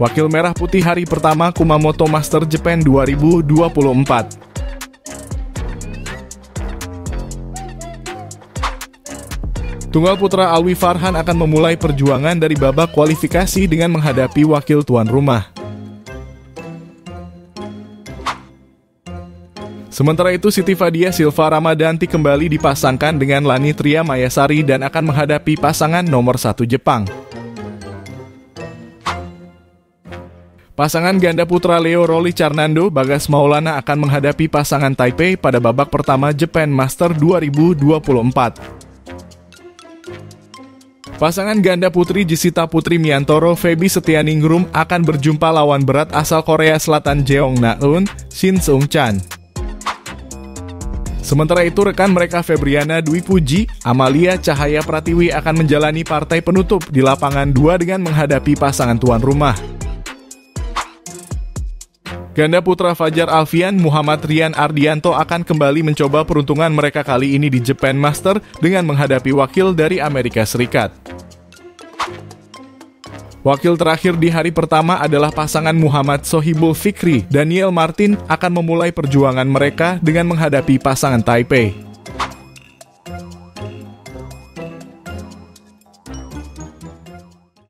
Wakil Merah Putih hari pertama Kumamoto Master Japan 2024. Tunggal putra Alwi Farhan akan memulai perjuangan dari babak kualifikasi dengan menghadapi wakil tuan rumah. Sementara itu, Siti Fadia Silva Ramadanti kembali dipasangkan dengan Lani Tria Mayasari dan akan menghadapi pasangan nomor satu Jepang. Pasangan ganda putra Leo Roli Carnando, Bagas Maulana akan menghadapi pasangan Taipei pada babak pertama Japan Master 2024. Pasangan ganda putri Jisita Putri Miantoro, Feby Setianingrum akan berjumpa lawan berat asal Korea Selatan Jeong Naun, Shin Seung Chan. Sementara itu rekan mereka Febriana Dwi Puji, Amalia Cahaya Pratiwi akan menjalani partai penutup di lapangan 2 dengan menghadapi pasangan tuan rumah. Ganda putra Fajar Alfian Muhammad Rian Ardianto akan kembali mencoba peruntungan mereka kali ini di Japan Master dengan menghadapi wakil dari Amerika Serikat. Wakil terakhir di hari pertama adalah pasangan Muhammad Sohibul Fikri. Daniel Martin akan memulai perjuangan mereka dengan menghadapi pasangan Taipei.